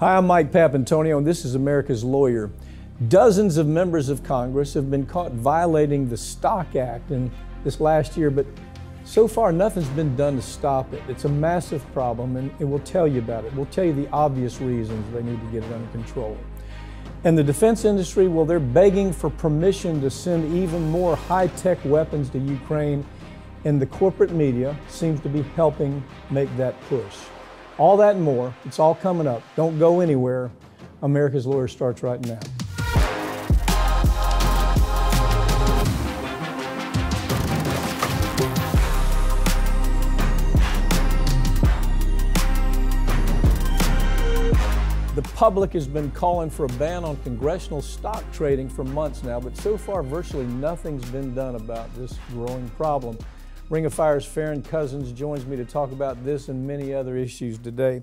Hi, I'm Mike Papantonio, and this is America's Lawyer. Dozens of members of Congress have been caught violating the Stock Act in this last year, but so far nothing's been done to stop it. It's a massive problem, and, and we'll tell you about it. We'll tell you the obvious reasons they need to get it under control. And the defense industry, well, they're begging for permission to send even more high tech weapons to Ukraine, and the corporate media seems to be helping make that push. All that and more, it's all coming up. Don't go anywhere. America's Lawyer starts right now. The public has been calling for a ban on congressional stock trading for months now, but so far virtually nothing's been done about this growing problem. Ring of Fire's Farron Cousins joins me to talk about this and many other issues today.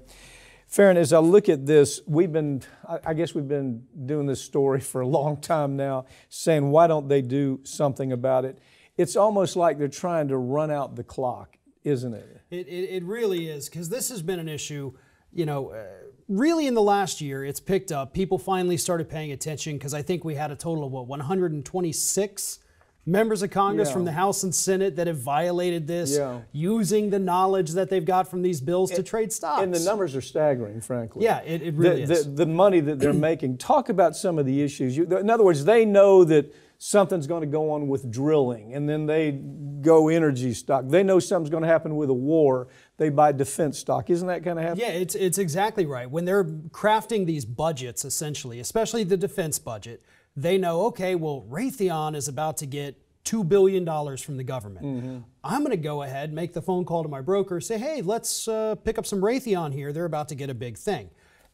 Farron, as I look at this, we've been, I guess we've been doing this story for a long time now, saying why don't they do something about it? It's almost like they're trying to run out the clock, isn't it? It, it, it really is, because this has been an issue, you know, uh, really in the last year, it's picked up. People finally started paying attention because I think we had a total of what, 126 members of Congress Yeah. from the House and Senate that have violated this Yeah. using the knowledge that they've got from these bills to trade stocks. And the numbers are staggering, frankly. Yeah, it, it really the, is. The, the money that they're making. Talk about some of the issues. You, in other words, they know that something's going to go on with drilling, and then they go energy stock. They know something's going to happen with a war. They buy defense stock. Isn't that kind of happening? Yeah, it's, it's exactly right. When they're crafting these budgets, essentially, especially the defense budget, they know, okay, well, Raytheon is about to get $2 billion from the government. Mm-hmm. I'm going to go ahead, make the phone call to my broker, say, hey, let's uh, pick up some Raytheon here. They're about to get a big thing.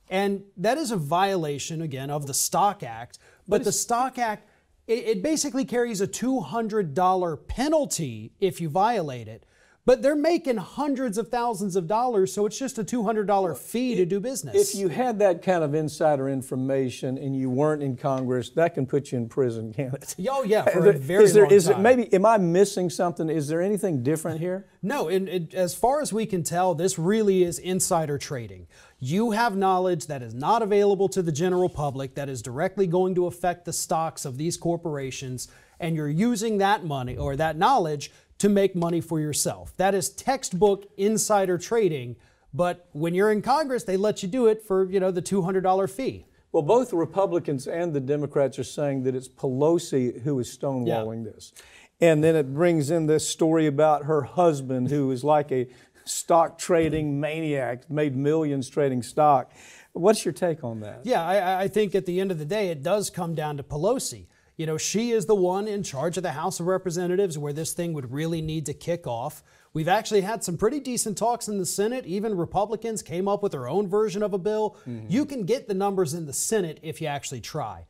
And that is a violation, again, of the Stock Act. But, the Stock Act, it, it basically carries a $200 penalty if you violate it. But they're making hundreds of thousands of dollars, so it's just a $200 fee to do business. If you had that kind of insider information and you weren't in Congress, that can put you in prison, can't it? Oh yeah, for a very is there, long is it time. maybe? Am I missing something? Is there anything different here? No, and it, as far as we can tell, this really is insider trading. You have knowledge that is not available to the general public that is directly going to affect the stocks of these corporations, and you're using that money or that knowledge to make money for yourself. That is textbook insider trading. But when you're in Congress, they let you do it for you know the $200 fee. Well, both the Republicans and the Democrats are saying that it's Pelosi who is stonewalling this. And then it brings in this story about her husband, who is like a stock trading maniac, made millions trading stock. What's your take on that? Yeah, I, I think at the end of the day, it does come down to Pelosi. You know, she is the one in charge of the House of Representatives where this thing would really need to kick off. We've actually had some pretty decent talks in the Senate. Even Republicans came up with their own version of a bill. Mm-hmm. You can get the numbers in the Senate if you actually try.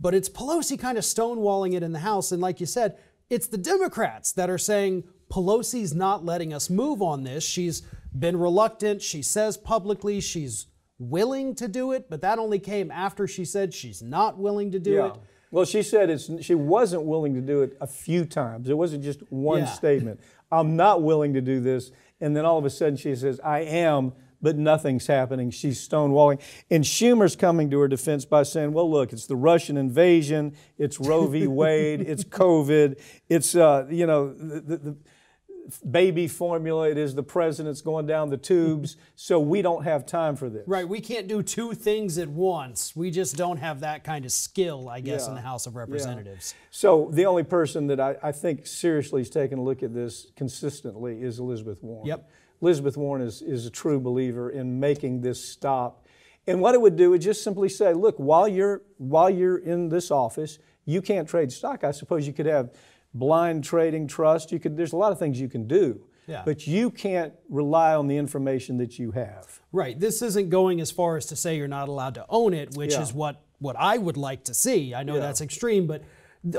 But it's Pelosi kind of stonewalling it in the House. And like you said, it's the Democrats that are saying Pelosi's not letting us move on this. She's been reluctant. She says publicly she's willing to do it, but that only came after she said she's not willing to do Yeah. it. Well, she said it's, she wasn't willing to do it a few times. It wasn't just one Yeah. statement. I'm not willing to do this. And then all of a sudden she says, I am, but nothing's happening. She's stonewalling. And Schumer's coming to her defense by saying, well, look, it's the Russian invasion, it's Roe v. Wade, it's COVID, it's, uh, you know, the, the, the baby formula, it is the president's going down the tubes, so we don't have time for this. Right, we can't do two things at once. We just don't have that kind of skill, I guess, in the House of Representatives. So the only person that I, I think seriously is taking a look at this consistently is Elizabeth Warren. Yep. Elizabeth Warren is, is a true believer in making this stop. And what it would do is just simply say, look, while you're while you're in this office, you can't trade stock. I suppose you could have blind trading trust. You could there's a lot of things you can do. Yeah. But you can't rely on the information that you have. Right. This isn't going as far as to say you're not allowed to own it, which Yeah. is what what I would like to see. I know Yeah. that's extreme, but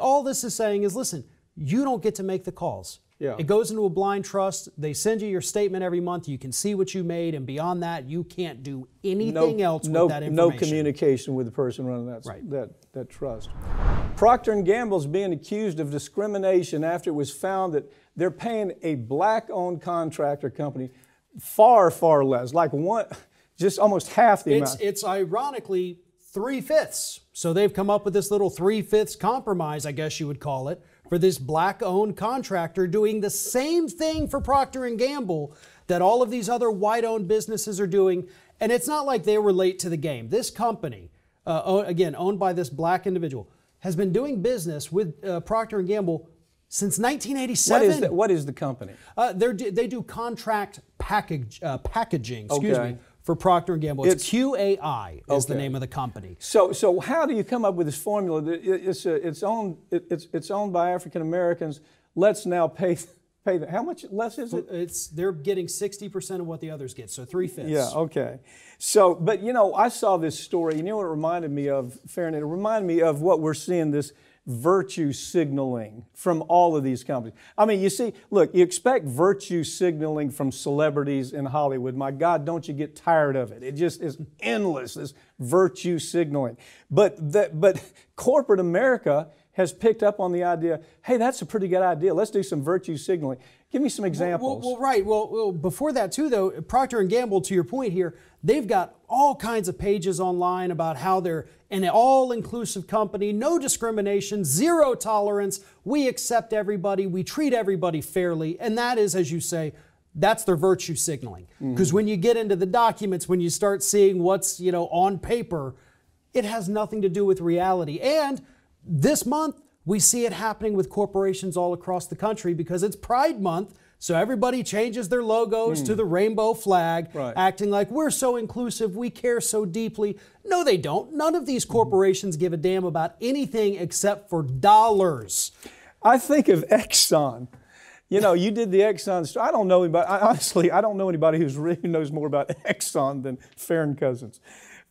all this is saying is listen, you don't get to make the calls. Yeah. It goes into a blind trust. They send you your statement every month. You can see what you made, and beyond that, you can't do anything else no, with that information. no communication with the person running that, Right. that, that trust. Procter & Gamble is being accused of discrimination after it was found that they're paying a black-owned contractor company far, far less, like one, just almost half the It's amount. it's ironically three fifths. So they've come up with this little three fifths compromise, I guess you would call it, for this black-owned contractor doing the same thing for Procter and Gamble that all of these other white-owned businesses are doing. And it's not like they were late to the game. This company, uh, own- again owned by this black individual, has been doing business with uh, Procter and Gamble since 1987. is the, what is the company? Uh, they do contract package uh, packaging. Excuse Okay. me. For Procter and Gamble, it's, It's- QAI is the name of the company. So, so how do you come up with this formula? It's, a, it's, owned, it's, it's owned by African Americans. Let's now pay, pay the, how much less is it? It's they're getting sixty percent of what the others get, so three fifths. Yeah, okay. So, but you know, I saw this story. You know what it reminded me of, Farron? It reminded me of what we're seeing this virtue signaling from all of these companies. I mean, you see, look, you expect virtue signaling from celebrities in Hollywood. My God, don't you get tired of it? It just is endless, this virtue signaling. But, that, but corporate America has picked up on the idea hey, that's a pretty good idea. Let's do some virtue signaling. Give me some Well, examples. well, right. Well, well, before that too, though, Procter and Gamble, to your point here, they've got all kinds of pages online about how they're an all-inclusive company, no discrimination, zero tolerance. We accept everybody, we treat everybody fairly, and that is, as you say, that's their virtue signaling. Mm-hmm. Because when you get into the documents, when you start seeing what's you know on paper, it has nothing to do with reality. And this month, we see it happening with corporations all across the country because it's Pride Month. So everybody changes their logos to hmm. the rainbow flag, Right. acting like we're so inclusive, we care so deeply. No, they don't. None of these hmm. corporations give a damn about anything except for dollars. I think of Exxon. You know, you did the Exxon story. I don't know anybody. I, honestly, I don't know anybody who's really knows more about Exxon than Farron Cousins.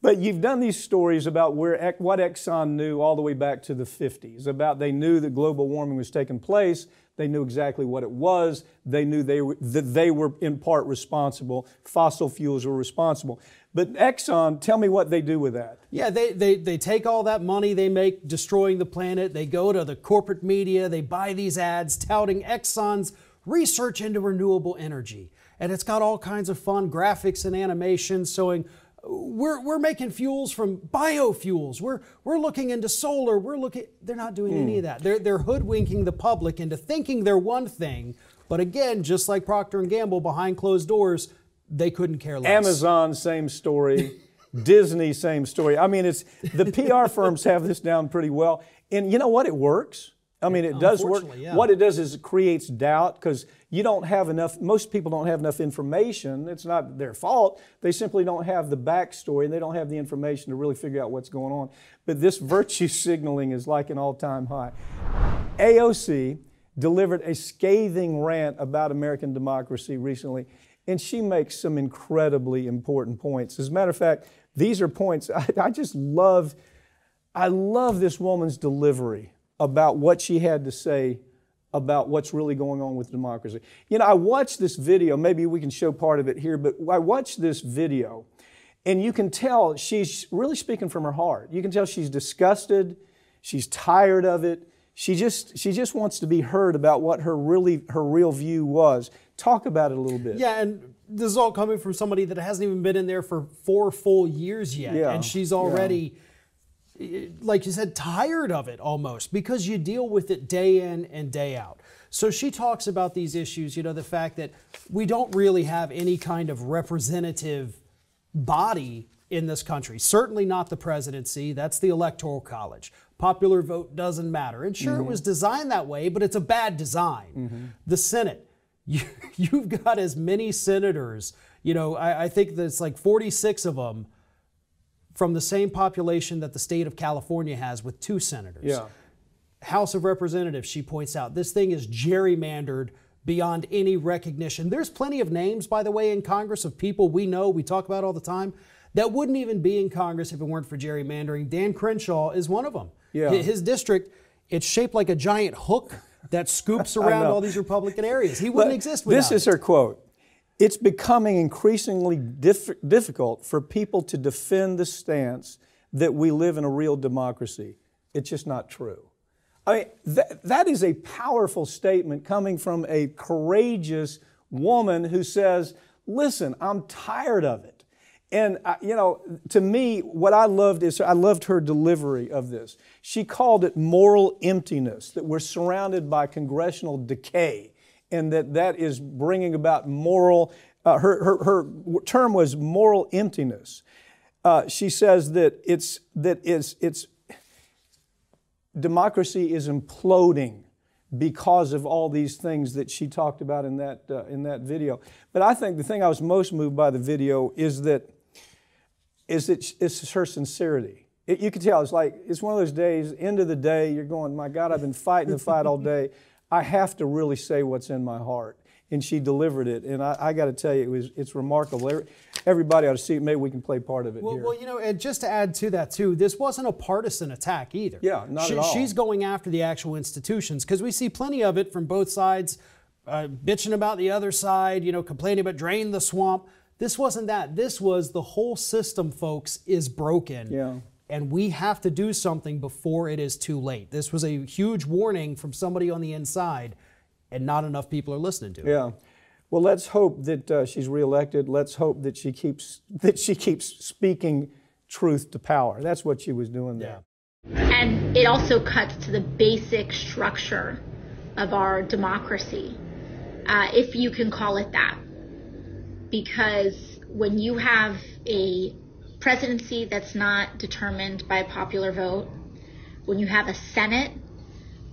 But you've done these stories about where what Exxon knew all the way back to the 50s. About they knew that global warming was taking place. They knew exactly what it was. They knew they were, that they were in part responsible. Fossil fuels were responsible. But Exxon, tell me what they do with that. Yeah, they, they, they take all that money they make destroying the planet, they go to the corporate media, they buy these ads touting Exxon's research into renewable energy. And it's got all kinds of fun graphics and animations showing we're, we're making fuels from biofuels. We're, we're looking into solar. We're looking, they're not doing any of hmm. that. They're, they're hoodwinking the public into thinking they're one thing. But again, just like Procter and Gamble behind closed doors, they couldn't care less. Amazon, same story. Disney, same story. I mean, it's the PR firms have this down pretty well, and you know what? It works. I mean, it does work. Yeah. What it does is it creates doubt because you don't have enough. Most people don't have enough information. It's not their fault. They simply don't have the backstory and they don't have the information to really figure out what's going on. But this virtue signaling is like an all-time high. AOC delivered a scathing rant about American democracy recently, and she makes some incredibly important points. As a matter of fact, these are points I, I just love. I love this woman's delivery about what she had to say about what's really going on with democracy. You know, I watched this video, maybe we can show part of it here, but I watched this video and you can tell she's really speaking from her heart. You can tell she's disgusted, she's tired of it. She just she just wants to be heard about what her really her real view was. Talk about it a little bit. Yeah, and this is all coming from somebody that hasn't even been in there for four full years yet. Yeah, And she's already, eh, like you said, tired of it almost because you deal with it day in and day out. So she talks about these issues, you know, the fact that we don't really have any kind of representative body in this country. Certainly not the presidency, that's the electoral college. Popular vote doesn't matter. And sure, it mm-hmm. was designed that way, but it's a bad design. Mm-hmm. The Senate, you, you've got as many senators, you know, I, I think there's like 46 of them from the same population that the state of California has with two senators. Yeah. House of Representatives, she points out, this thing is gerrymandered beyond any recognition. There's plenty of names, by the way, in Congress of people we know, we talk about all the time, that wouldn't even be in Congress if it weren't for gerrymandering. Dan Crenshaw is one of them. Yeah. His district, it's shaped like a giant hook that scoops around all these Republican areas. He wouldn't But exist without This is it. her quote. It's becoming increasingly diff- difficult for people to defend the stance that we live in a real democracy. It's just not true. I mean, that, that is a powerful statement coming from a courageous woman who says, Listen, I'm tired of it. And, I, you know, to me, what I loved is I loved her delivery of this. She called it moral emptiness, that we're surrounded by congressional decay, and that that is bringing about moral, uh, her, her, her term was moral emptiness. Uh, she says that it's, that it's, it's, democracy is imploding because of all these things that she talked about in that, uh, in that video. But I think the thing I was most moved by the video is that is that it's her sincerity. It, you can tell it's like it's one of those days. End of the day, you're going, my God, I've been fighting the fight all day. I have to really say what's in my heart. And she delivered it, and I, I got to tell you, it was it's remarkable. Everybody ought to see it. Maybe we can play part of it well, here. Well, you know, and just to add to that too, this wasn't a partisan attack either. Yeah, not she, at all. She's going after the actual institutions because we see plenty of it from both sides, uh, bitching about the other side, you know, complaining about drain the swamp. This wasn't that. This was the whole system, folks, is broken. Yeah. And we have to do something before it is too late. This was a huge warning from somebody on the inside, and not enough people are listening to it. Yeah. Well, let's hope that uh, she's reelected. Let's hope that she keeps that she keeps speaking truth to power. That's what she was doing there. Yeah. And it also cuts to the basic structure of our democracy, uh, if you can call it that because when you have a presidency that's not determined by a popular vote, when you have a Senate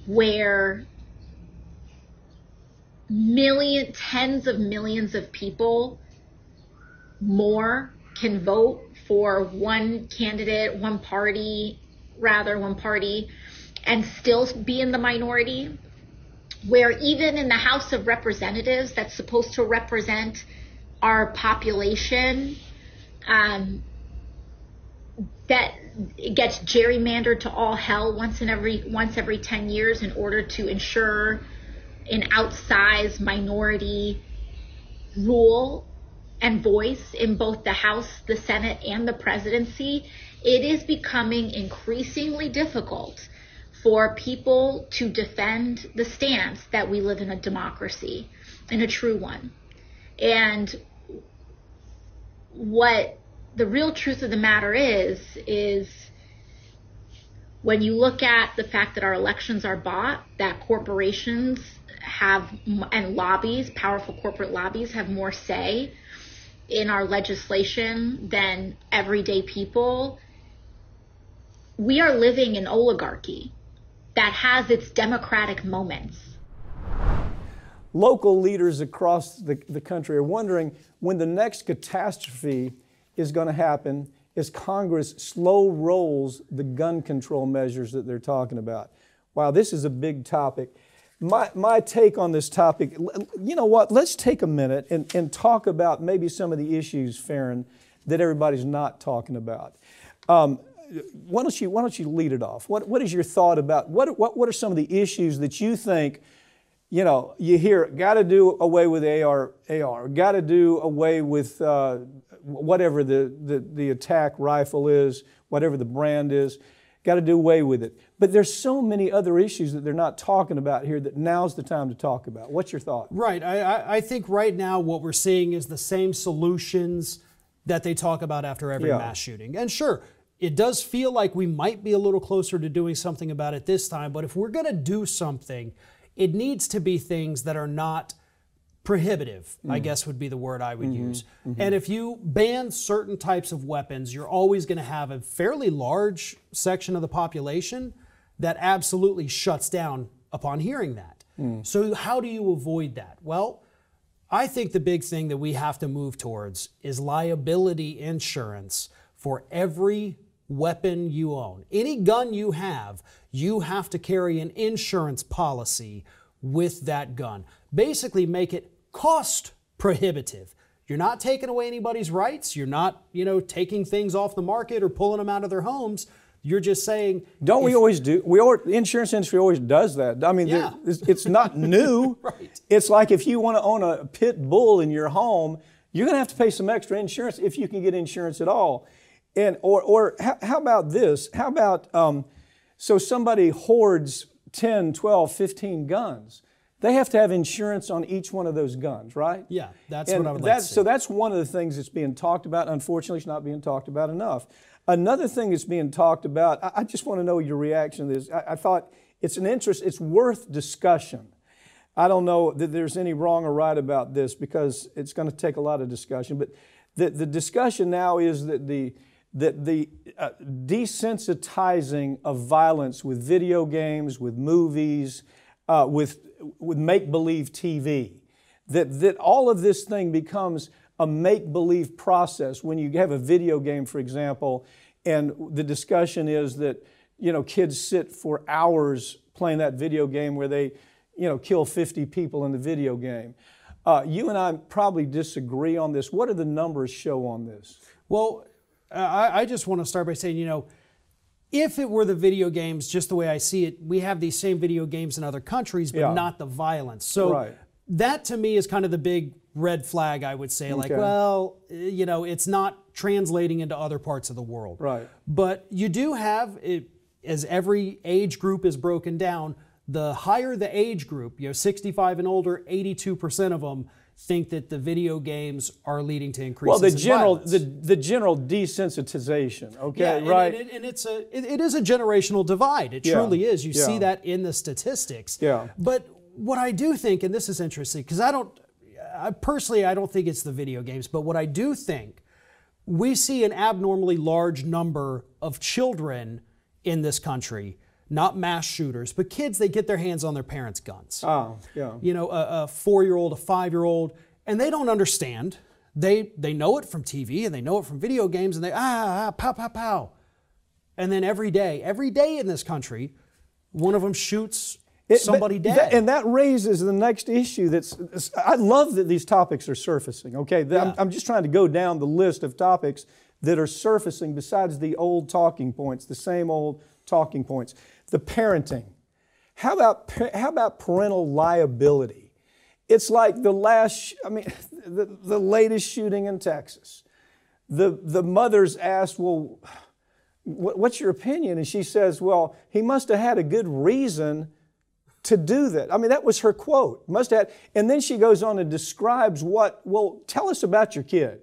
where million, tens of millions of people more can vote for one candidate, one party, rather, one party, and still be in the minority, where even in the House of Representatives, that's supposed to represent our population um, that gets gerrymandered to all hell once in every once every 10 years in order to ensure an outsized minority rule and voice in both the House, the Senate, and the presidency, it is becoming increasingly difficult for people to defend the stance that we live in a democracy, in a true one. And what the real truth of the matter is, is when you look at the fact that our elections are bought, that corporations have, and lobbies, powerful corporate lobbies have more say in our legislation than everyday people, we are living in oligarchy that has its democratic moments. Local leaders across the, the country are wondering when the next catastrophe is going to happen is Congress slow rolls the gun control measures that they're talking about. Wow, this is a big topic. My, my take on this topic, you know what, let's take a minute and, and talk about maybe some of the issues, Farron, that everybody's not talking about. Um, why, don't you, why don't you lead it off? What, what is your thought about, what, what, what are some of the issues that you think you know, you hear, got to do away with AR, AR, got to do away with uh, whatever the, the, the attack rifle is, whatever the brand is, got to do away with it. But there's so many other issues that they're not talking about here that now's the time to talk about. What's your thought? Right. I, I think right now what we're seeing is the same solutions that they talk about after every yeah. mass shooting. And sure, it does feel like we might be a little closer to doing something about it this time, but if we're going to do something, it needs to be things that are not prohibitive, mm. I guess would be the word I would mm-hmm, use. Mm-hmm. And if you ban certain types of weapons, you're always going to have a fairly large section of the population that absolutely shuts down upon hearing that. Mm. So, how do you avoid that? Well, I think the big thing that we have to move towards is liability insurance for every weapon you own. Any gun you have, you have to carry an insurance policy with that gun. Basically, make it cost prohibitive. You're not taking away anybody's rights. You're not, you know, taking things off the market or pulling them out of their homes. You're just saying. Don't we always do? We the insurance industry always does that. I mean, yeah. it's, it's not new. right. It's like if you want to own a pit bull in your home, you're going to have to pay some extra insurance if you can get insurance at all. And or or how, how about this? How about um, so somebody hoards 10, 12, 15 guns? They have to have insurance on each one of those guns, right? Yeah, that's And what I would like see. So that's one of the things that's being talked about. Unfortunately, it's not being talked about enough. Another thing that's being talked about, I, I just want to know your reaction to this. I, I thought it's an interest, it's worth discussion. I don't know that there's any wrong or right about this because it's going to take a lot of discussion. But the, the discussion now is that the that the uh, desensitizing of violence with video games, with movies, uh, with with make believe TV, that that all of this thing becomes a make believe process. When you have a video game, for example, and the discussion is that you know kids sit for hours playing that video game where they you know kill 50 people in the video game. Uh, you and I probably disagree on this. What do the numbers show on this? Well, I, I just want to start by saying, you know, if it were the video games, just the way I see it, we have these same video games in other countries, but Yeah. not the violence. So Right. that to me is kind of the big red flag, I would say. Like, well, eh, you know, it's not translating into other parts of the world. Right. But you do have, it, as every age group is broken down, the higher the age group, you know, 65 and older, 82% of them think that the video games are leading to increases Well, the general violence. the, the general desensitization. Okay, Yeah, and- right. And, and it's a it, it is a generational divide. It Yeah, truly is. You yeah. see that in the statistics. Yeah. But what I do think, and this is interesting, because I don't, I personally, I don't think it's the video games, but what I do think, we see an abnormally large number of children in this country, not mass shooters, but kids. They get their hands on their parents' guns oh, yeah. you know, a, a four-year-old, a five-year-old, and they don't understand. They they know it from TV and they know it from video games, and they ah, ah pow pow pow, and then every day, every day in this country, one of them shoots It- somebody dead. that- and that raises the next issue. That's I love that these topics are surfacing. Okay, The- I'm, I'm just trying to go down the list of topics that are surfacing besides the old talking points, the same old talking points. The parenting. How about how about parental liability? It's like the last. I mean, the, the latest shooting in Texas. The the mother's asked, well. "What- What's your opinion? And she says, Well, he must have had a good reason to do that. I mean, that was her quote. Must have. And then she goes on and describes what. Well, tell us about your kid.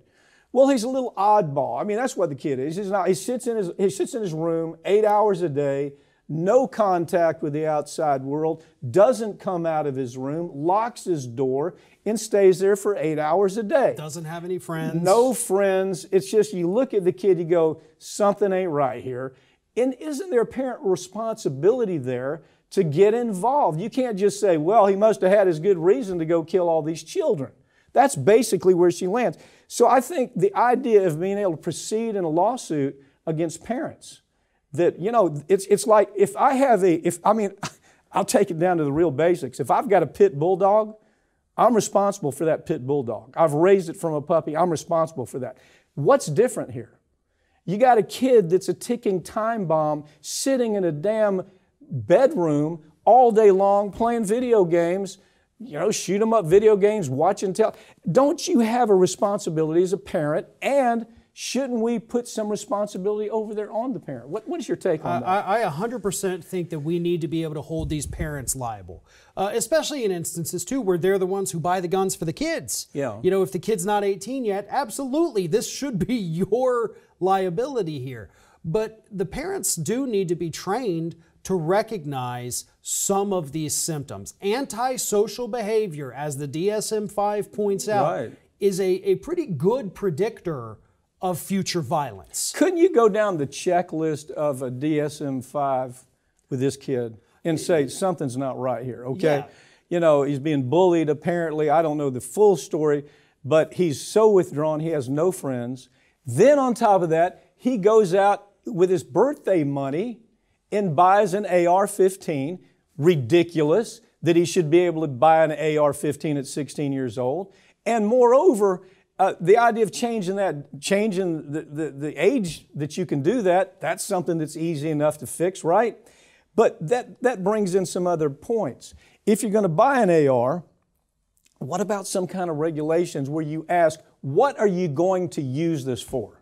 Well, he's a little oddball. I mean, that's what the kid is. He's not. He sits in his. He sits in his room eight hours a day, no contact with the outside world. Doesn't come out of his room. Locks his door and stays there for eight hours a day. Doesn't have any friends. No friends. It's just you look at the kid, you go, something ain't right here. And isn't there a parent responsibility there to get involved? You can't just say, well, he must have had his good reason to go kill all these children. That's basically where she lands. So I think the idea of being able to proceed in a lawsuit against parents, that, you know, it's, it's like if I have a, if, I mean, I'll take it down to the real basics. If I've got a pit bulldog, I'm responsible for that pit bulldog. I've raised it from a puppy. I'm responsible for that. What's different here? You got a kid that's a ticking time bomb sitting in a damn bedroom all day long playing video games, you know, shoot 'em up video games, watch watching tell. Don't you have a responsibility as a parent? And shouldn't we put some responsibility over there on the parent? What, what is your take on that? I, I 100% think that we need to be able to hold these parents liable, uh, especially in instances too where they're the ones who buy the guns for the kids. Yeah. You know, if the kid's not 18 yet, absolutely, this should be your liability here. But the parents do need to be trained to recognize some of these symptoms. Antisocial behavior, as the DSM 5 points out, Right. is a, a pretty good predictor of future violence. Couldn't you go down the checklist of a DSM 5 with this kid and say something's not right here, okay? Yeah. You know, he's being bullied apparently. I don't know the full story, but he's so withdrawn, he has no friends. Then on top of that, he goes out with his birthday money and buys an AR 15. Ridiculous that he should be able to buy an AR 15 at 16 years old. And moreover, uh, the idea of changing that, changing the, the, the age that you can do that, that's something that's easy enough to fix, right? But that, that brings in some other points. If you're going to buy an AR, what about some kind of regulations where you ask, what are you going to use this for?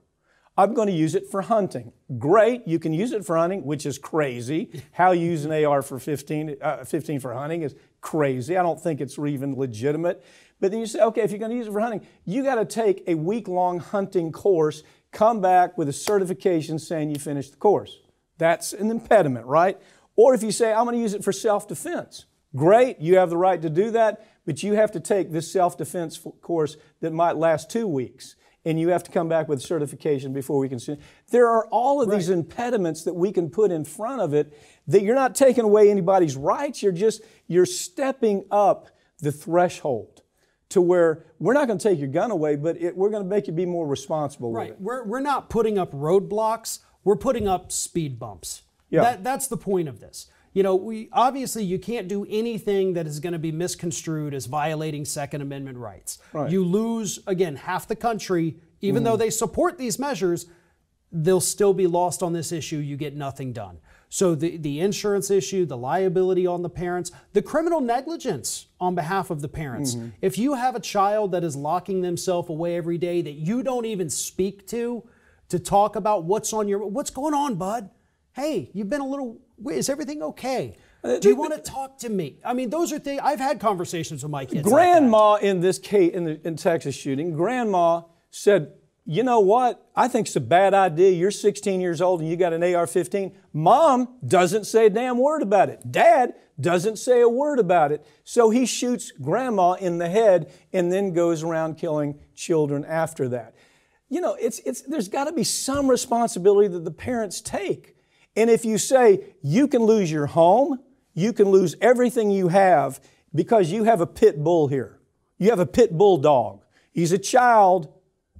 I'm going to use it for hunting. Great, you can use it for hunting, which is crazy. How you use an AR for 15, uh, 15 for hunting is crazy. I don't think it's even legitimate. But then you say, okay, if you're going to use it for hunting, you got to take a week long hunting course, come back with a certification saying you finished the course. That's an impediment, right? Or if you say, I'm going to use it for self defense, great, you have the right to do that, but you have to take this self defense course that might last two weeks and you have to come back with certification before we can see. There are all of right. these impediments that we can put in front of it that you're not taking away anybody's rights, you're just you're stepping up the threshold to where we're not going to take your gun away, but it, we're going to make you be more responsible right. We're, we're not putting up roadblocks, we're putting up speed bumps. Yeah. That, that's the point of this. You know, we obviously you can't do anything that is going to be misconstrued as violating Second Amendment rights. Right. You lose again half the country, even mm. though they support these measures, they'll still be lost on this issue. You get nothing done. So the, the insurance issue, the liability on the parents, the criminal negligence on behalf of the parents. Mm-hmm. If you have a child that is locking themselves away every day that you don't even speak to to talk about what's on your what's going on, bud? Hey, you've been a little is everything okay? Uh, Do you want to talk to me? I mean, those are things I've had conversations with my kids. Grandma like in this case in the in Texas shooting, grandma said, "You know what? I think it's a bad idea. You're 16 years old and you got an AR-15. Mom doesn't say a damn word about it. Dad doesn't say a word about it. So he shoots grandma in the head and then goes around killing children after that. You know, it's it's there's got to be some responsibility that the parents take." And if you say you can lose your home, you can lose everything you have because you have a pit bull here. You have a pit bull dog. He's a child,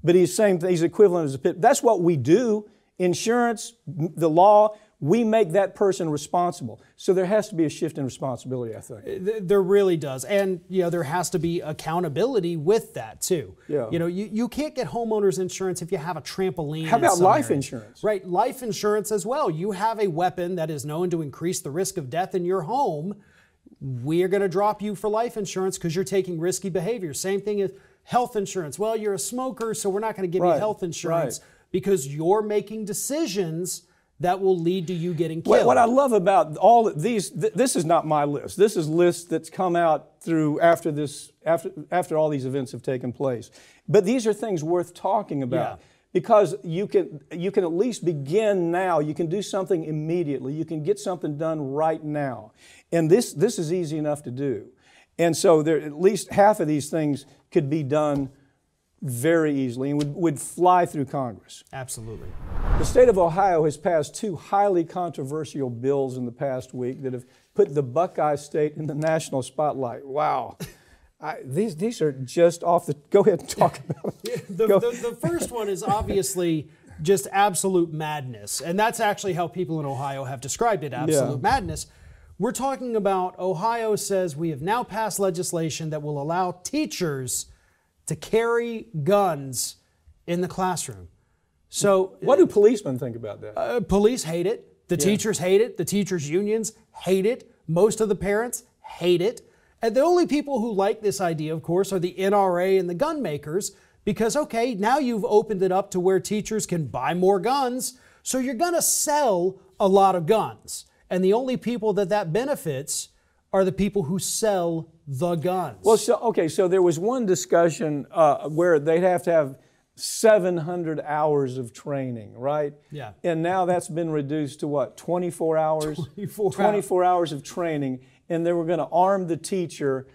but he's same he's equivalent as a pit. That's what we do. Insurance, the law, we make that person responsible. So there has to be a shift in responsibility, I think. There really does. And you know, there has to be accountability with that too. Yeah. You know, you, you can't get homeowners insurance if you have a trampoline. How about life insurance? Right, life insurance as well. You have a weapon that is known to increase the risk of death in your home. We are going to drop you for life insurance because you're taking risky behavior. Same thing as health insurance. Well, you're a smoker, so we're not going to give right. you health insurance right. because you're making decisions that will lead to you getting killed. What, what I love about all these, th- this is not my list. This is lists that's come out through after this, after after all these events have taken place. But these are things worth talking about. Yeah. Because you can, you can at least begin now. You can do something immediately. You can get something done right now. And this, this is easy enough to do. And so there, at least half of these things could be done very easily and would, would fly through Congress. Absolutely. The state of Ohio has passed two highly controversial bills in the past week that have put the Buckeye State in the national spotlight. Wow. I, these, these are just off the. Go ahead and talk about it. the, the, the first one is obviously just absolute madness. And that's actually how people in Ohio have described it absolute yeah. madness. We're talking about Ohio says we have now passed legislation that will allow teachers to carry guns in the classroom. So, what do policemen think about that? Uh, police hate it. The yeah. teachers hate it. The teachers' unions hate it. Most of the parents hate it. And the only people who like this idea, of course, are the NRA and the gun makers because, okay, now you've opened it up to where teachers can buy more guns. So you're going to sell a lot of guns. And the only people that that benefits are the people who sell the guns. Well, so okay, so there was one discussion uh, where they'd have to have 700 hours of training, right? Yeah. And now that's been reduced to what? 24 hours. 24, 24 hours of training, and they were going to arm the teacher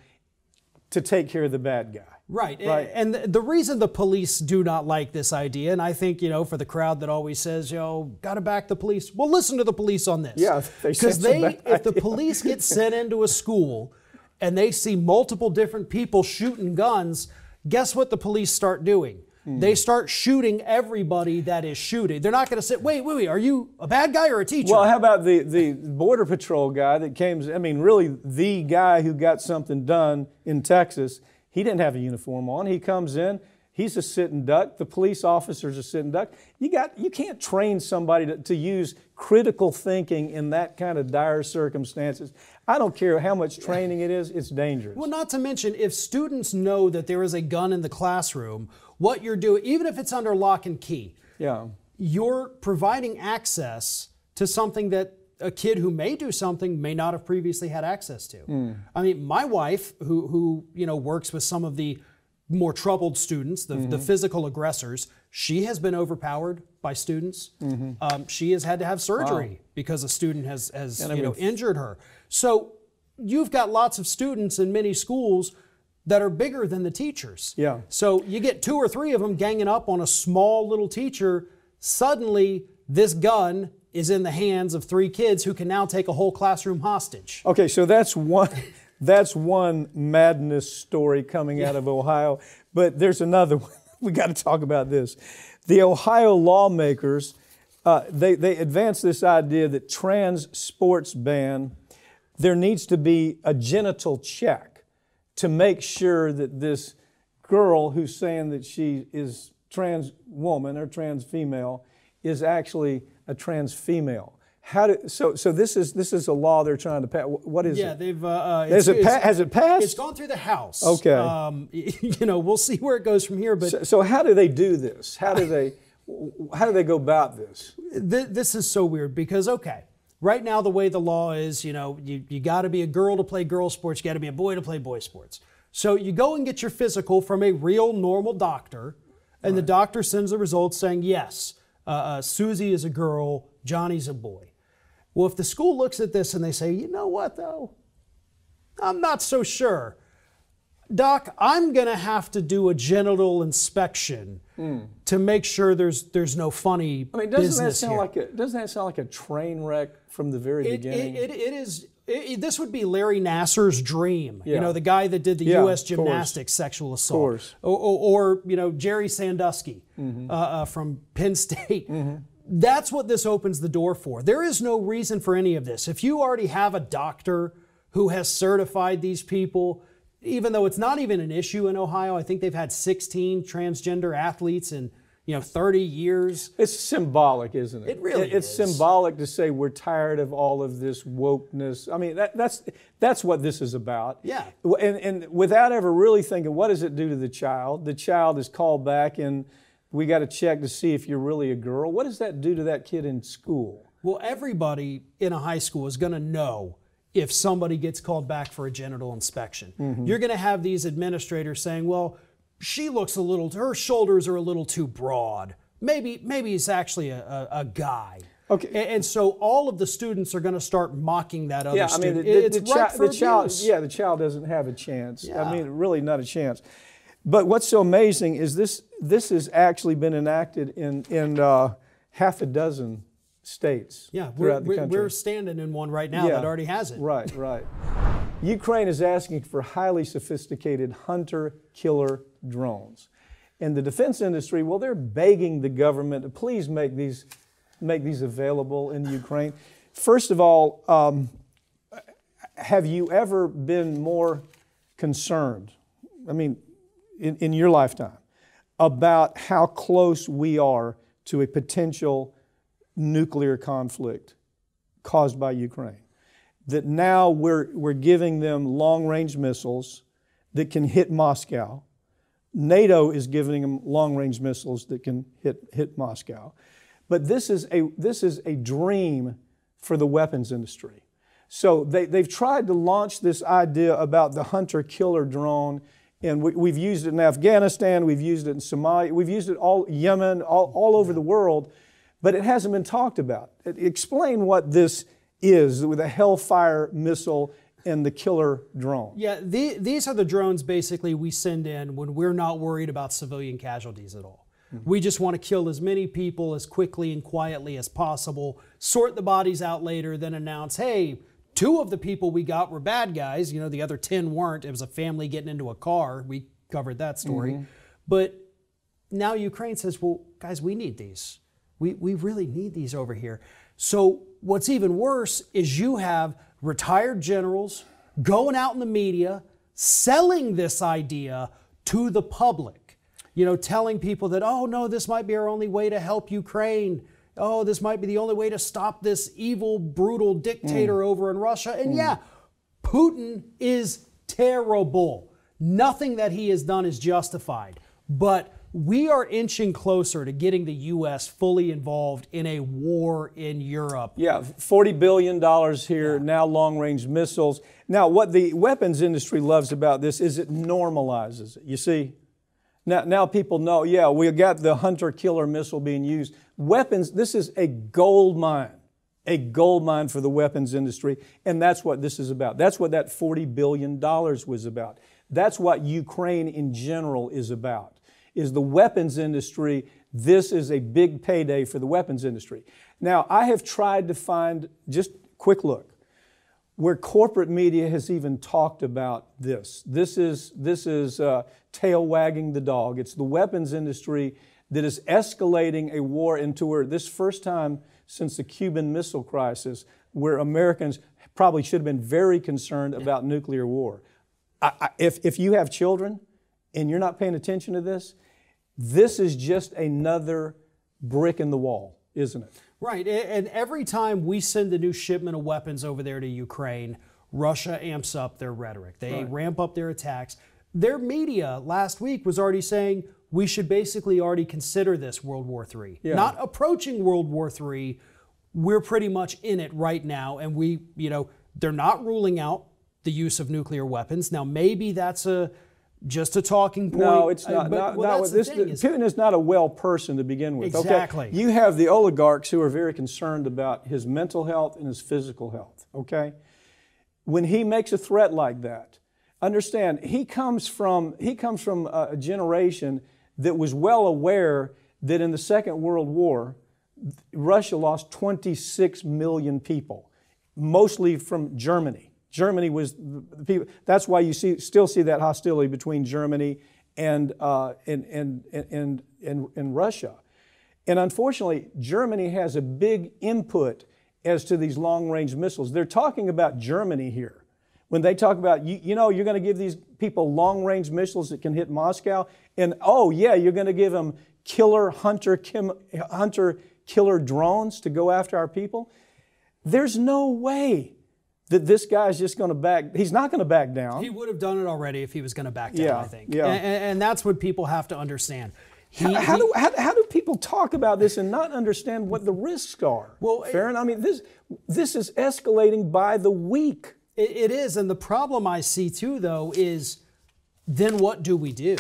to take care of the bad guy. Right. right. And the reason the police do not like this idea, and I think, you know, for the crowd that always says, yo, gotta back the police, well, listen to the police on this. Yeah, because they, if the police get sent into a school and they see multiple different people shooting guns, guess what the police start doing? Hmm. They start shooting everybody that is shooting. They're not going to sit. wait, wait, wait, are you a bad guy or a teacher? Well, how about the, the Border Patrol guy that came, I mean, really the guy who got something done in Texas? He didn't have a uniform on. He comes in, he's a sitting duck. The police officer's a sitting duck. You got you can't train somebody to, to use critical thinking in that kind of dire circumstances. I don't care how much training it is, it's dangerous. Well, not to mention if students know that there is a gun in the classroom, what you're doing, even if it's under lock and key. Yeah. you're providing access to something that a kid who may do something may not have previously had access to. Hmm. I mean, my wife, who who you know works with some of the more troubled students, the, Mm-hmm. the physical aggressors, she has been overpowered by students. Mm-hmm. Um, she has had to have surgery because a student has has And I you know injured her. So you've got lots of students in many schools that are bigger than the teachers. Yeah. So you get two or three of them ganging up on a small little teacher. Suddenly, this gun is in the hands of three kids who can now take a whole classroom hostage. Okay, so that's one that's one madness story coming out of Ohio, but there's another one. We got to talk about this. The Ohio lawmakers uh, they they advanced this idea that trans sports ban there needs to be a genital check to make sure that this girl who's saying that she is trans woman or trans female is actually a trans female. How do, so so this is this is a law they're trying to pass. What is Yeah, it? they've. Uh, uh, Has it's- it, pa- has it passed? It's gone through the House. Okay. Um, you know, we'll see where it goes from here. But So, so how do they do this? How do they how do they go about this? th- this is so weird because okay, right now the way the law is, you know, you, you got to be a girl to play girl sports, you got to be a boy to play boy sports. So you go and get your physical from a real normal doctor, and the doctor sends the results saying yes, uh, uh, Susie is a girl, Johnny's a boy. Well, if the school looks at this and they say, you know what though, I'm not so sure. Doc, I'm going to have to do a genital inspection to make sure there's there's no funny. I mean, doesn't that sound here. like a doesn't that sound like a train wreck from the very It, beginning? it, it, it is. It, this would be Larry Nassar's dream. You know, the guy that did the Yeah, U.S. of course. gymnastics sexual assault, course. Or, or, or, you know Jerry Sandusky Mm-hmm. uh, uh, from Penn State. That's what this opens the door for. There is no reason for any of this. If you already have a doctor who has certified these people, even though it's not even an issue in Ohio, I think they've had 16 transgender athletes in you know 30 years. It's symbolic, isn't it? It really It's is. symbolic to say we're tired of all of this wokeness. I mean, that, that's that's what this is about. Yeah. And, and without ever really thinking, what does it do to the child? The child is called back, and we got to check to see if you're really a girl. What does that do to that kid in school? Well, everybody in a high school is going to know if somebody gets called back for a genital inspection. Mm-hmm. You're going to have these administrators saying, "Well, she looks a little, her shoulders are a little too broad. Maybe, maybe he's actually a, a, a guy." Okay. A- And, so all of the students are going to start mocking that other Yeah, I mean, student. the, it's the, chi- the child. Yeah, the child doesn't have a chance. Yeah. I mean, really not a chance. But what's so amazing is this. This has actually been enacted in in uh, half a dozen states Yeah, we're, the we're, we're standing in one right now Yeah. that already has it. Right, right. Ukraine is asking for highly sophisticated hunter killer drones. And the defense industry, well, they're begging the government to please make these, make these available in Ukraine. First of all, um, have you ever been more concerned, I mean, in, in your lifetime, about how close we are to a potential nuclear conflict caused by Ukraine? That now we're, we're giving them long range missiles that can hit Moscow. NATO is giving them long range missiles that can hit, hit Moscow. But this is, a, this is a dream for the weapons industry. So they, they've tried to launch this idea about the hunter killer drone, and we, we've used it in Afghanistan, we've used it in Somalia, we've used it all Yemen, all, all over the world, but it hasn't been talked about. Explain what this is with a Hellfire missile and the killer drone. Yeah, the, these are the drones basically we send in when we're not worried about civilian casualties at all. Mm-hmm. We just want to kill as many people as quickly and quietly as possible, sort the bodies out later, then announce, hey, two of the people we got were bad guys. You know, the other 10 weren't. It was a family getting into a car. We covered that story. Mm-hmm. But now Ukraine says, well, guys, we need these. We, we really need these over here. So, what's even worse is you have retired generals going out in the media selling this idea to the public. You know, telling people that, oh, no, this might be our only way to help Ukraine. Oh, this might be the only way to stop this evil, brutal dictator mm. over in Russia. And mm. yeah, Putin is terrible. Nothing that he has done is justified. But we are inching closer to getting the U.S. fully involved in a war in Europe. Yeah, $40 billion here, yeah. now long range missiles. Now, what the weapons industry loves about this is it normalizes it. You see? Now, now people know, yeah, we got the hunter killer missile being used. Weapons, this is a gold mine, a gold mine for the weapons industry, and that's what this is about. That's what that $40 billion was about. That's what Ukraine in general is about is the weapons industry. This is a big payday for the weapons industry. Now, I have tried to find, just quick look, where corporate media has even talked about this. This is, this is uh, tail wagging the dog. It's the weapons industry that is escalating a war into where this first time since the Cuban Missile Crisis, where Americans probably should have been very concerned about nuclear war. I, I, if, if you have children and you're not paying attention to this, this is just another brick in the wall, isn't it? Right. And every time we send a new shipment of weapons over there to Ukraine, Russia amps up their rhetoric. They right. ramp up their attacks. Their media last week was already saying we should basically already consider this World War III. Yeah. Not approaching World War III. We're pretty much in it right now. And we, you know, they're not ruling out the use of nuclear weapons. Now, maybe that's a just a talking point. No, it's not. Uh, but, not, well, not this, is, Putin is not a well person to begin with. Exactly. Okay? You have the oligarchs who are very concerned about his mental health and his physical health. Okay. When he makes a threat like that, understand he comes from he comes from a generation that was well aware that in the Second World War, Russia lost 26 million people, mostly from Germany. Germany was the people. That's why you see, still see that hostility between Germany and, uh, and, and, and, and, and Russia. And unfortunately, Germany has a big input as to these long range missiles. They're talking about Germany here. When they talk about, you, you know, you're going to give these people long range missiles that can hit Moscow, and oh, yeah, you're going to give them killer hunter, kim, hunter killer drones to go after our people. There's no way that this guy's just going to back. He's not going to back down. He would have done it already if he was going to back down. Yeah, I think. Yeah. And, and, that's what people have to understand. He, how, how he, do how, how, do people talk about this and not understand what the risks are? Well, Farron, I mean this this is escalating by the week. it, it is, and the problem I see too, though, is then what do we do?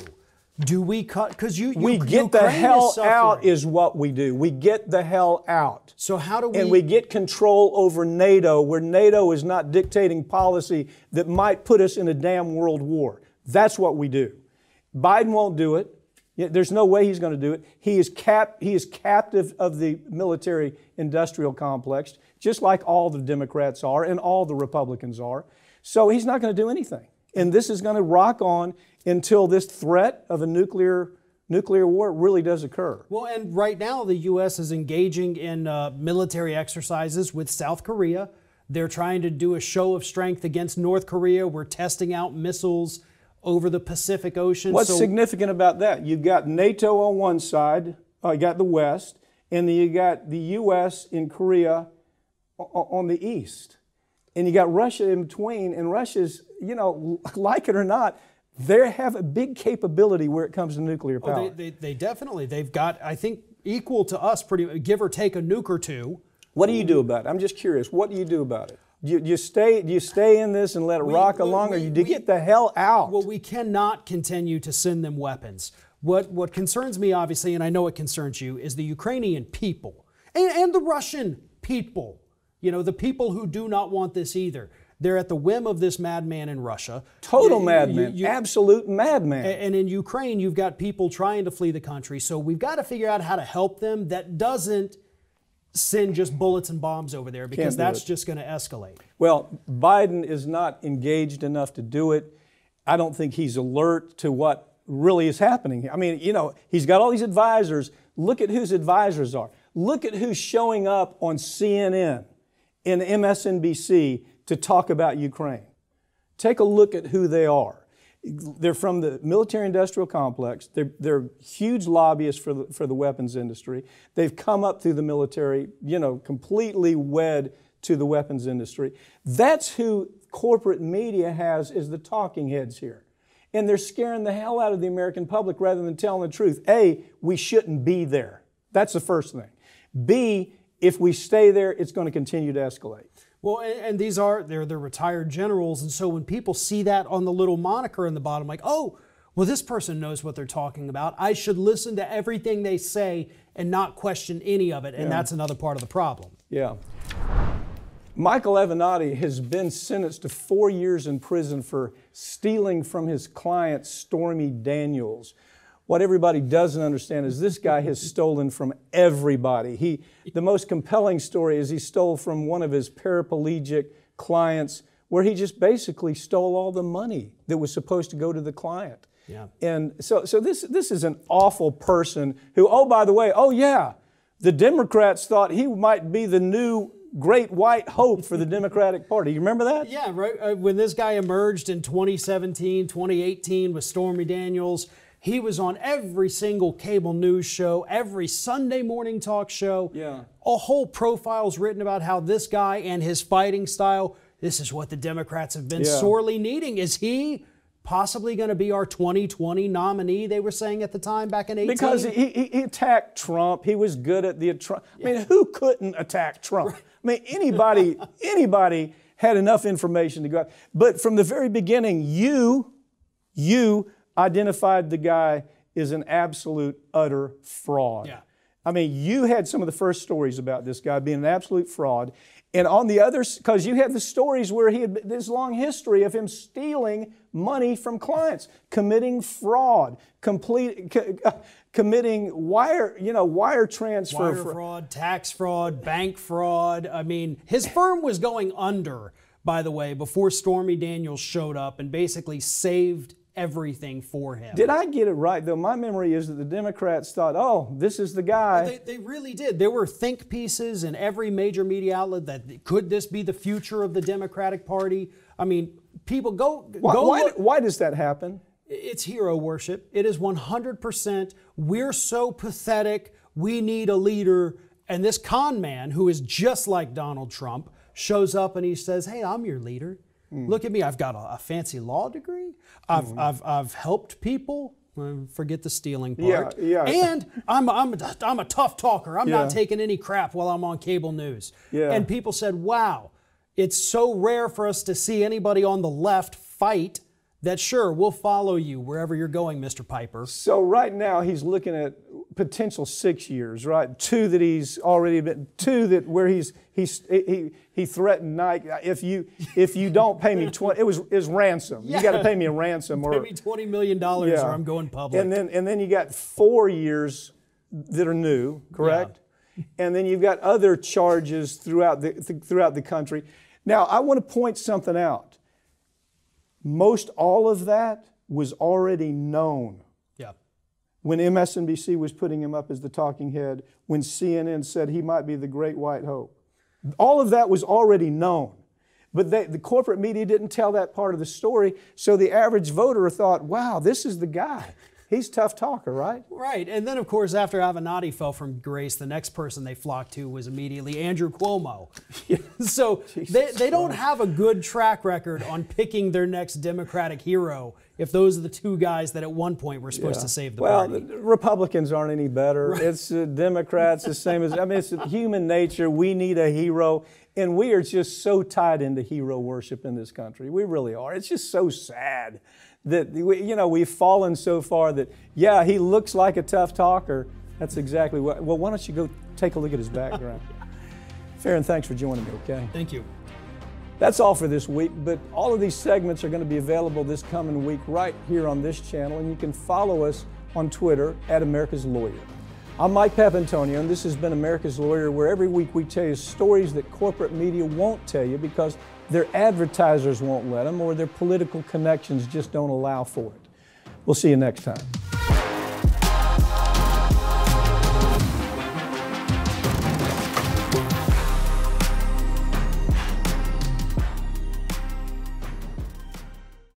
Do we cut? Because you, you, we get Ukraine the hell is out is what we do. We get the hell out. So how do we? And we get control over NATO, where NATO is not dictating policy that might put us in a damn world war. That's what we do. Biden won't do it. There's no way he's going to do it. He is cap, He is captive of the military-industrial complex, just like all the Democrats are and all the Republicans are. So he's not going to do anything. And this is going to rock on until this threat of a nuclear nuclear war really does occur. Well, and right now the U.S. is engaging in uh, military exercises with South Korea. They're trying to do a show of strength against North Korea. We're testing out missiles over the Pacific Ocean. What's so, significant about that? You've got NATO on one side, uh, you got the West, and then you got the U.S. in Korea on the east. And you got Russia in between, and Russia's, you know, like it or not, they have a big capability where it comes to nuclear power. Oh, they, they, they, definitely. They've got, I think, equal to us, pretty give or take a nuke or two. What do you do about it? I'm just curious. What do you do about it? Do you, do you stay? Do you stay in this and let it we, rock we, along, we, or do you get the hell out? Well, we cannot continue to send them weapons. What what concerns me, obviously, and I know it concerns you, is the Ukrainian people and, and the Russian people. You know, the people who do not want this either. They're at the whim of this madman in Russia. Total you, madman, you, you, absolute madman. And in Ukraine, you've got people trying to flee the country. So we've got to figure out how to help them that doesn't send just bullets and bombs over there because that's just going to escalate. Well, Biden is not engaged enough to do it. I don't think he's alert to what really is happening. I mean, you know, he's got all these advisors. Look at whose advisors are. Look at who's showing up on CNN and MSNBC to talk about Ukraine. Take a look at who they are. They're from the military industrial complex. They're, they're huge lobbyists for the, for the weapons industry. They've come up through the military, you know, completely wed to the weapons industry. That's who corporate media has as the talking heads here. and they're scaring the hell out of the American public rather than telling the truth. A, we shouldn't be there. That's the first thing. B, if we stay there, it's going to continue to escalate. Well, and, and these are they're they're retired generals, and so when people see that on the little moniker in the bottom, like, oh, well, this person knows what they're talking about. I should listen to everything they say and not question any of it, and yeah. that's another part of the problem. Yeah. Michael Avenatti has been sentenced to four years in prison for stealing from his client, Stormy Daniels. What everybody doesn't understand is this guy has stolen from everybody. He, the most compelling story is he stole from one of his paraplegic clients, where he just basically stole all the money that was supposed to go to the client. Yeah. And so, so this, this is an awful person who, oh, by the way, oh, yeah, the Democrats thought he might be the new great white hope for the Democratic Party. You remember that? Yeah, right. Uh, when this guy emerged in 2017, 2018 with Stormy Daniels, he was on every single cable news show, every Sunday morning talk show. Yeah. A whole profiles written about how this guy and his fighting style, this is what the Democrats have been yeah. sorely needing. Is he possibly going to be our 2020 nominee, they were saying at the time back in 18? Because he, he, he attacked Trump. He was good at the. Trump. I mean, who couldn't attack Trump? Right. I mean, anybody, anybody had enough information to go. out. But from the very beginning, you, you identified the guy as an absolute, utter fraud. Yeah. I mean, you had some of the first stories about this guy being an absolute fraud. And on the other, because you had the stories where he had this long history of him stealing money from clients, committing fraud, complete, co- uh, committing wire, you know, wire transfer wire fraud, tax fraud, bank fraud. I mean, his firm was going under, by the way, before Stormy Daniels showed up and basically saved everything for him. Did I get it right though? My memory is that the Democrats thought, "Oh, this is the guy." They, they, really did. There were think pieces in every major media outlet that could this be the future of the Democratic Party? I mean, people go why, go. Why, why does that happen? It's hero worship. It is 100%. We're so pathetic. We need a leader. And this con man, who is just like Donald Trump, shows up and he says, Hey, I'm your leader. Mm. Look at me. I've got a, a fancy law degree. I've, mm. I've, I've helped people. Forget the stealing part. Yeah, yeah. And I'm, I'm, I'm a tough talker. I'm yeah. not taking any crap while I'm on cable news. Yeah. And people said, wow, it's so rare for us to see anybody on the left fight that sure, we'll follow you wherever you're going, Mr. Piper. So right now he's looking at potential six years, right? Two that he's already been, two that where he's he's he he threatened Nike if you if you don't pay me twenty it was is ransom. Yeah. You got to pay me a ransom or pay me twenty million dollars yeah. or I'm going public. And then and then you got four years that are new, correct? Yeah. And then you've got other charges throughout the throughout the country. Now I want to point something out. Most all of that was already known Yeah. when MSNBC was putting him up as the talking head, when CNN said he might be the great white hope. All of that was already known. But they, the corporate media didn't tell that part of the story, so the average voter thought, wow, this is the guy. He's tough talker, right? Right. And then, of course, after Avenatti fell from grace, the next person they flocked to was immediately Andrew Cuomo. so they, they don't have a good track record on picking their next Democratic hero if those are the two guys that at one point were supposed yeah. to save the well, party. Well, Republicans aren't any better. Right. It's uh, Democrats the same as I mean, it's human nature. We need a hero, and we are just so tied into hero worship in this country. We really are. It's just so sad that you know we've fallen so far that yeah, he looks like a tough talker. That's exactly what. Well, why don't you go take a look at his background? Farron, thanks for joining me. Okay. Thank you. That's all for this week, but all of these segments are going to be available this coming week right here on this channel, and you can follow us on Twitter at America's Lawyer. I'm Mike Papantonio, and this has been America's Lawyer, where every week we tell you stories that corporate media won't tell you because their advertisers won't let them or their political connections just don't allow for it. We'll see you next time.